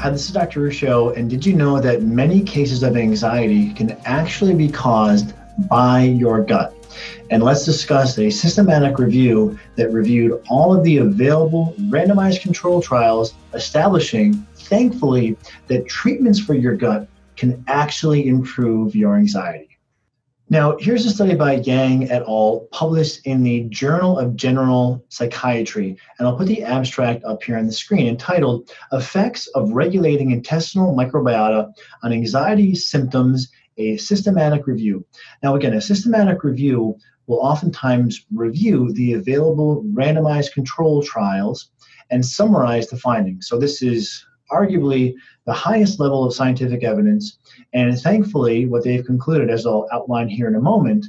Hi, this is Dr. Ruscio, and did you know that many cases of anxiety can actually be caused by your gut? And let's discuss a systematic review that reviewed all of the available randomized control trials, establishing, thankfully, that treatments for your gut can actually improve your anxiety. Now, here's a study by Yang et al., published in the Journal of General Psychiatry, and I'll put the abstract up here on the screen entitled Effects of Regulating Intestinal Microbiota on Anxiety Symptoms, a Systematic Review. Now, again, a systematic review will oftentimes review the available randomized control trials and summarize the findings. So, this is arguably the highest level of scientific evidence. And thankfully, what they've concluded, as I'll outline here in a moment,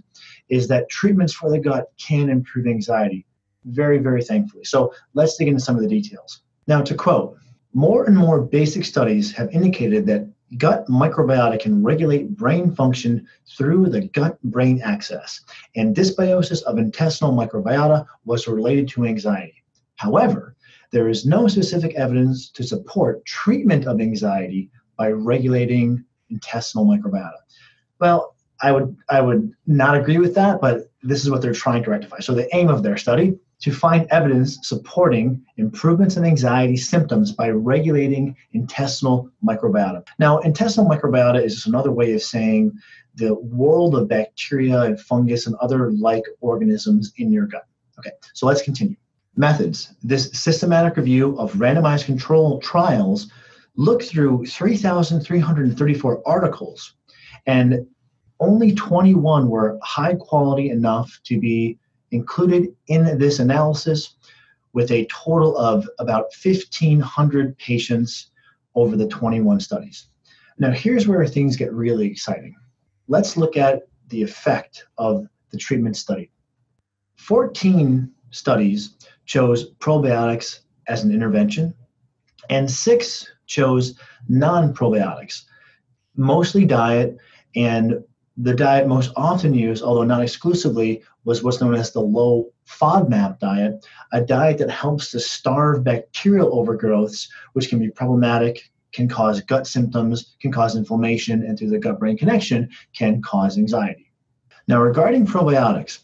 is that treatments for the gut can improve anxiety. Very, very thankfully. So let's dig into some of the details. Now, to quote, more and more basic studies have indicated that gut microbiota can regulate brain function through the gut brain axis, and dysbiosis of intestinal microbiota was related to anxiety. However, there is no specific evidence to support treatment of anxiety by regulating intestinal microbiota. Well, I would I would not agree with that, but this is what they're trying to rectify. So the aim of their study to find evidence supporting improvements in anxiety symptoms by regulating intestinal microbiota. Now, intestinal microbiota is just another way of saying the world of bacteria and fungus and other like organisms in your gut. Okay, so let's continue. Methods. This systematic review of randomized control trials looked through 3,334 articles, and only 21 were high quality enough to be included in this analysis, with a total of about 1,500 patients over the 21 studies. Now, here's where things get really exciting. Let's look at the effect of the treatment study. 14 studies chose probiotics as an intervention, and six chose non probiotics, mostly diet. And the diet most often used, although not exclusively, was what's known as the low FODMAP diet, a diet that helps to starve bacterial overgrowths, which can be problematic, can cause gut symptoms, can cause inflammation, and through the gut brain connection, can cause anxiety. Now, regarding probiotics,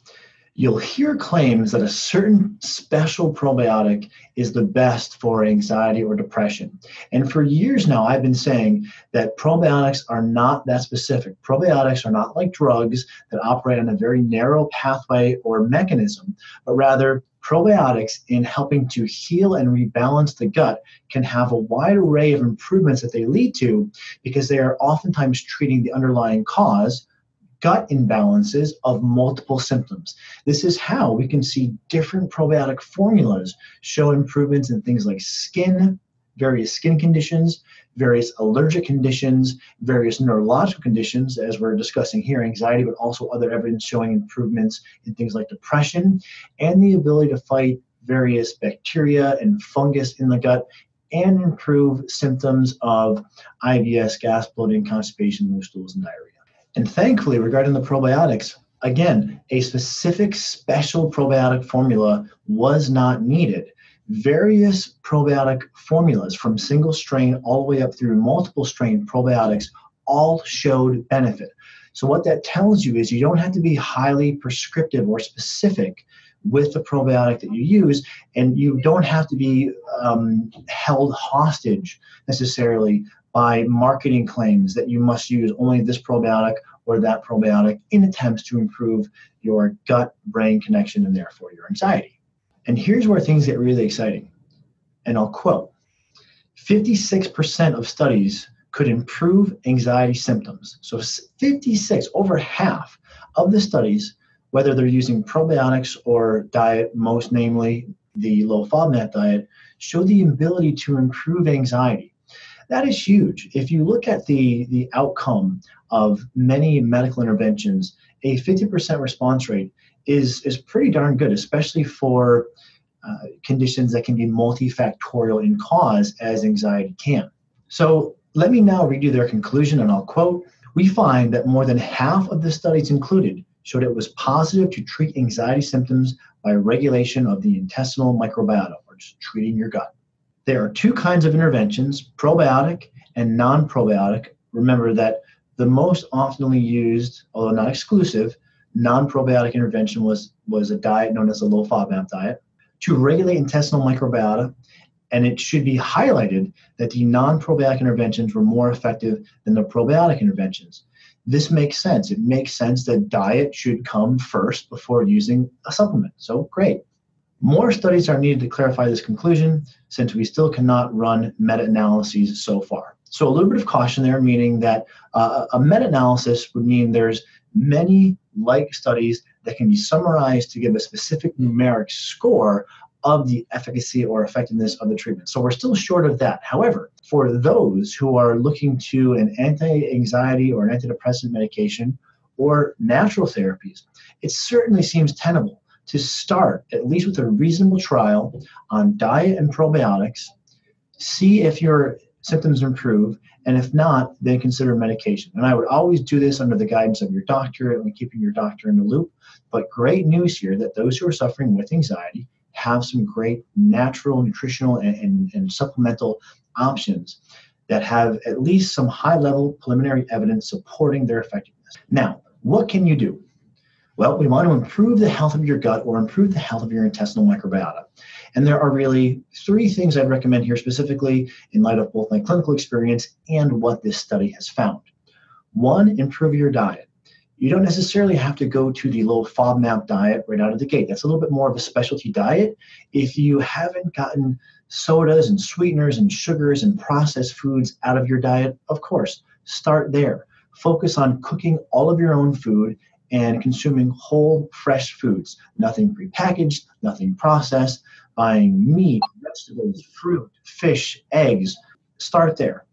you'll hear claims that a certain special probiotic is the best for anxiety or depression. And for years now, I've been saying that probiotics are not that specific. Probiotics are not like drugs that operate on a very narrow pathway or mechanism, but rather, probiotics in helping to heal and rebalance the gut can have a wide array of improvements that they lead to because they are oftentimes treating the underlying cause gut imbalances of multiple symptoms. This is how we can see different probiotic formulas show improvements in things like skin, various skin conditions, various allergic conditions, various neurological conditions, as we're discussing here, anxiety, but also other evidence showing improvements in things like depression and the ability to fight various bacteria and fungus in the gut and improve symptoms of IBS, gas, bloating, constipation, loose stools, and diarrhea. And thankfully, regarding the probiotics, again, a specific special probiotic formula was not needed. Various probiotic formulas from single strain all the way up through multiple strain probiotics all showed benefit. So, what that tells you is you don't have to be highly prescriptive or specific with the probiotic that you use, and you don't have to be um, held hostage necessarily by marketing claims that you must use only this probiotic or that probiotic in attempts to improve your gut brain connection and therefore your anxiety. And here's where things get really exciting. And I'll quote 56% of studies could improve anxiety symptoms. So 56, over half of the studies, whether they're using probiotics or diet, most namely the low FODMAP diet, show the ability to improve anxiety. That is huge. If you look at the, the outcome of many medical interventions, a 50% response rate is, is pretty darn good, especially for uh, conditions that can be multifactorial in cause, as anxiety can. So let me now read you their conclusion, and I'll quote We find that more than half of the studies included showed it was positive to treat anxiety symptoms by regulation of the intestinal microbiota, or just treating your gut. There are two kinds of interventions probiotic and non probiotic. Remember that the most oftenly used, although not exclusive, non probiotic intervention was, was a diet known as a low FODMAP diet to regulate intestinal microbiota. And it should be highlighted that the non probiotic interventions were more effective than the probiotic interventions. This makes sense. It makes sense that diet should come first before using a supplement. So, great. More studies are needed to clarify this conclusion since we still cannot run meta analyses so far. So, a little bit of caution there, meaning that uh, a meta analysis would mean there's many like studies that can be summarized to give a specific numeric score of the efficacy or effectiveness of the treatment. So we're still short of that. However, for those who are looking to an anti anxiety or an antidepressant medication or natural therapies, it certainly seems tenable to start at least with a reasonable trial on diet and probiotics, see if your symptoms improve, and if not, then consider medication. And I would always do this under the guidance of your doctor and keeping your doctor in the loop. But great news here that those who are suffering with anxiety have some great natural, nutritional, and, and, and supplemental options that have at least some high level preliminary evidence supporting their effectiveness. Now, what can you do? Well, we want to improve the health of your gut or improve the health of your intestinal microbiota. And there are really three things I'd recommend here specifically in light of both my clinical experience and what this study has found. One, improve your diet. You don't necessarily have to go to the low FODMAP diet right out of the gate. That's a little bit more of a specialty diet. If you haven't gotten sodas and sweeteners and sugars and processed foods out of your diet, of course, start there. Focus on cooking all of your own food and consuming whole, fresh foods. Nothing prepackaged, nothing processed. Buying meat, vegetables, fruit, fish, eggs. Start there.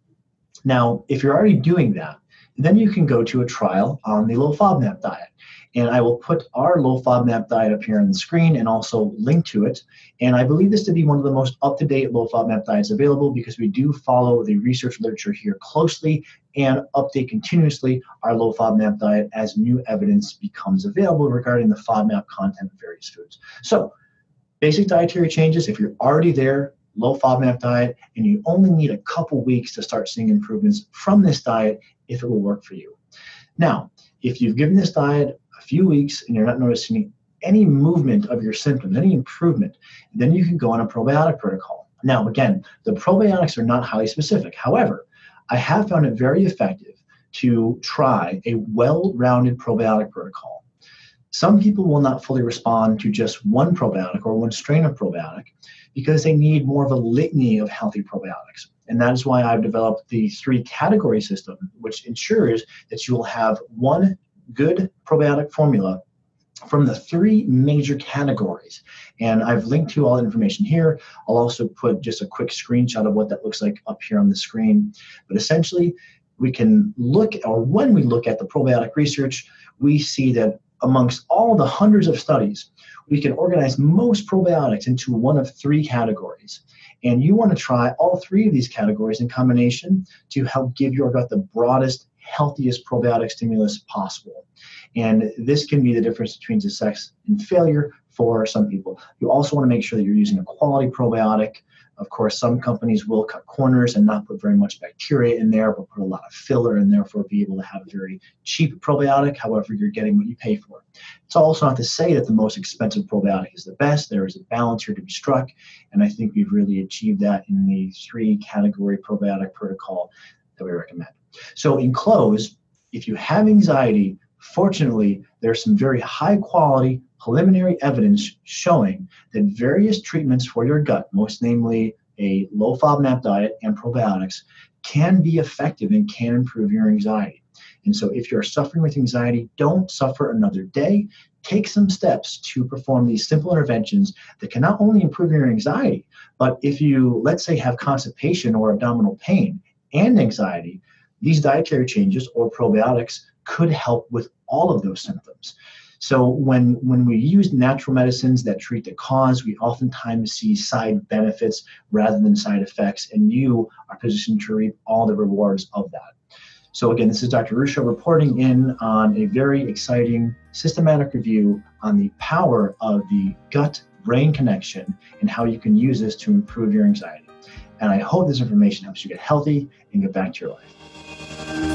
Now, if you're already doing that, then you can go to a trial on the low FODMAP diet. And I will put our low FODMAP diet up here on the screen and also link to it. And I believe this to be one of the most up to date low FODMAP diets available because we do follow the research literature here closely and update continuously our low FODMAP diet as new evidence becomes available regarding the FODMAP content of various foods. So, basic dietary changes, if you're already there, low FODMAP diet, and you only need a couple weeks to start seeing improvements from this diet if it will work for you. Now, if you've given this diet a few weeks and you're not noticing any movement of your symptoms, any improvement, then you can go on a probiotic protocol. Now, again, the probiotics are not highly specific. However, I have found it very effective to try a well rounded probiotic protocol. Some people will not fully respond to just one probiotic or one strain of probiotic because they need more of a litany of healthy probiotics. And that is why I've developed the three category system, which ensures that you will have one good probiotic formula from the three major categories. And I've linked to all the information here. I'll also put just a quick screenshot of what that looks like up here on the screen. But essentially, we can look, or when we look at the probiotic research, we see that amongst all the hundreds of studies, we can organize most probiotics into one of three categories. And you want to try all three of these categories in combination to help give your gut the broadest healthiest probiotic stimulus possible. And this can be the difference between success and failure for some people. You also want to make sure that you're using a quality probiotic. Of course, some companies will cut corners and not put very much bacteria in there, but put a lot of filler and therefore be able to have a very cheap probiotic. However, you're getting what you pay for. It's also not to say that the most expensive probiotic is the best. There is a balance here to be struck, and I think we've really achieved that in the three category probiotic protocol that we recommend. So, in close, if you have anxiety, fortunately, there's some very high quality preliminary evidence showing that various treatments for your gut, most namely a low FODMAP diet and probiotics, can be effective and can improve your anxiety. And so, if you're suffering with anxiety, don't suffer another day. Take some steps to perform these simple interventions that can not only improve your anxiety, but if you, let's say, have constipation or abdominal pain and anxiety, these dietary changes or probiotics could help with all of those symptoms. So when when we use natural medicines that treat the cause, we oftentimes see side benefits rather than side effects, and you are positioned to reap all the rewards of that. So again, this is Dr. Ruscio reporting in on a very exciting systematic review on the power of the gut brain connection and how you can use this to improve your anxiety. And I hope this information helps you get healthy and get back to your life.